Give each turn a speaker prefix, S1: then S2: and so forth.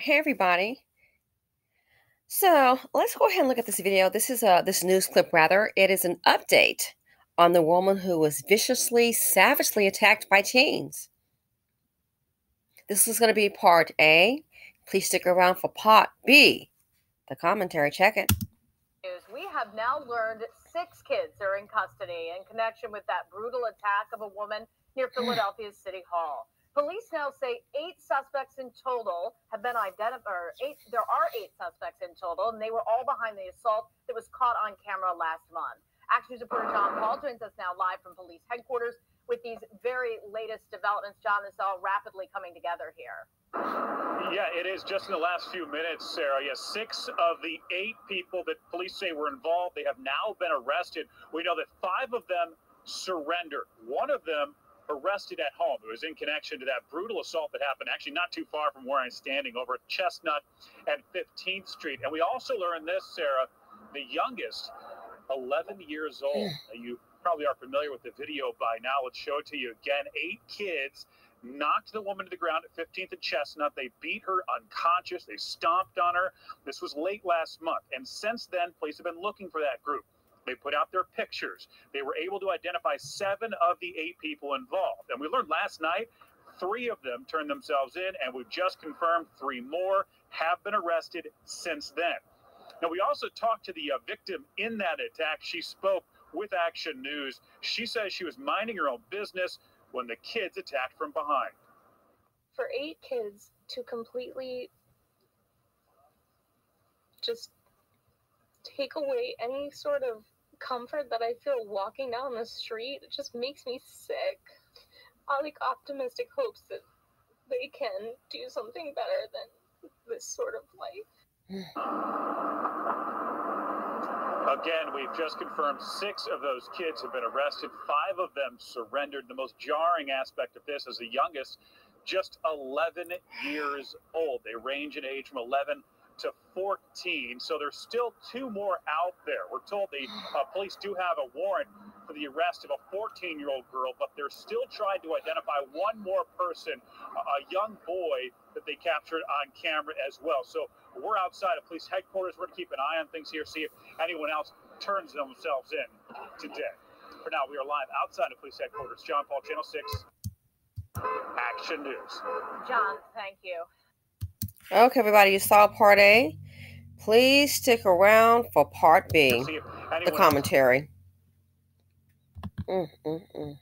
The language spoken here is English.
S1: Hey everybody. So let's go ahead and look at this video. This is a this news clip rather. It is an update on the woman who was viciously, savagely attacked by teens. This is going to be part A. Please stick around for part B. The commentary. Check it.
S2: We have now learned six kids are in custody in connection with that brutal attack of a woman near Philadelphia's City Hall. Police now say eight suspects in total have been identified. Eight, there are eight suspects in total, and they were all behind the assault that was caught on camera last month. Action News reporter John Paul joins us now live from police headquarters with these very latest developments. John, this is all rapidly coming together here.
S3: Yeah, it is just in the last few minutes, Sarah. Yes, six of the eight people that police say were involved, they have now been arrested. We know that five of them surrendered. One of them arrested at home. It was in connection to that brutal assault that happened actually not too far from where I'm standing over at Chestnut and 15th Street. And we also learned this, Sarah, the youngest, 11 years old. You probably are familiar with the video by now. Let's show it to you again. Eight kids knocked the woman to the ground at 15th and Chestnut. They beat her unconscious. They stomped on her. This was late last month. And since then, police have been looking for that group. They put out their pictures. They were able to identify seven of the eight people involved. And we learned last night three of them turned themselves in, and we've just confirmed three more have been arrested since then. Now, we also talked to the uh, victim in that attack. She spoke with Action News. She says she was minding her own business when the kids attacked from behind.
S4: For eight kids to completely just take away any sort of comfort that I feel walking down the street. It just makes me sick. I like optimistic hopes that they can do something better than this sort of life.
S3: Again, we've just confirmed six of those kids have been arrested. Five of them surrendered. The most jarring aspect of this is the youngest, just 11 years old. They range in age from 11 to 14. So there's still two more out there. We're told the uh, police do have a warrant for the arrest of a 14 year old girl, but they're still trying to identify one more person, a young boy that they captured on camera as well. So we're outside of police headquarters. We're going to keep an eye on things here, see if anyone else turns themselves in today. For now, we are live outside of police headquarters. John Paul, Channel 6, Action News.
S2: John, thank you.
S1: Okay, everybody, you saw part A. Please stick around for part B, the commentary. Mm, mm, mm.